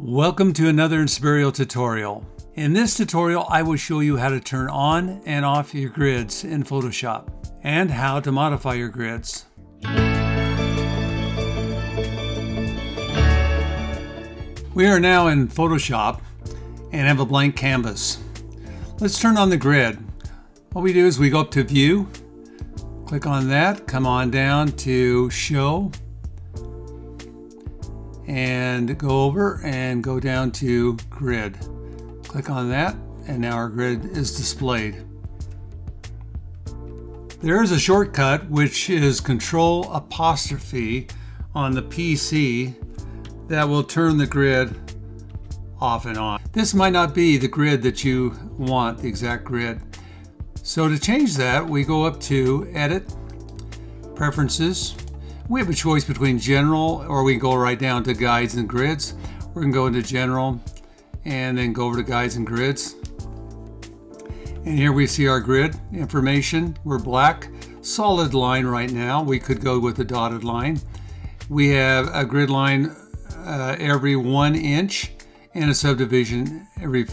Welcome to another Inspirio tutorial. In this tutorial, I will show you how to turn on and off your grids in Photoshop and how to modify your grids. We are now in Photoshop and have a blank canvas. Let's turn on the grid. What we do is we go up to View, click on that, come on down to Show, and go over and go down to Grid. Click on that, and now our grid is displayed. There is a shortcut which is Control apostrophe on the PC that will turn the grid off and on. This might not be the grid that you want, the exact grid. So to change that, we go up to Edit, Preferences. We have a choice between General or we can go right down to Guides and Grids. We're going to go into General and then go over to Guides and Grids. And here we see our grid information. We're black, solid line right now. We could go with a dotted line. We have a grid line uh, every one inch and a subdivision every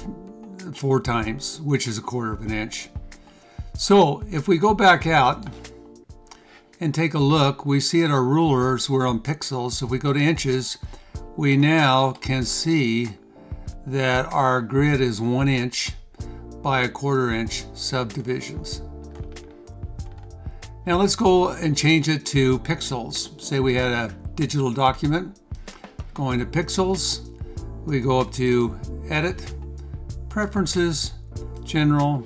four times, which is a quarter of an inch. So if we go back out and take a look, we see at our rulers we're on pixels. If we go to inches, we now can see that our grid is one inch by a quarter inch subdivisions. Now let's go and change it to pixels. Say we had a digital document Going to Pixels, we go up to Edit, Preferences, General,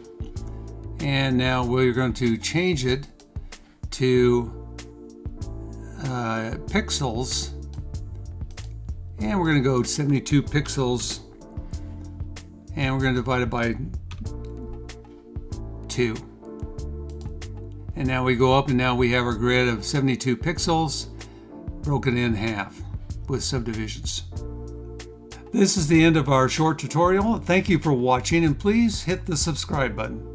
and now we're going to change it to uh, pixels and we're going to go 72 pixels and we're going to divide it by 2 and now we go up and now we have our grid of 72 pixels broken in half with subdivisions. This is the end of our short tutorial. Thank you for watching and please hit the subscribe button.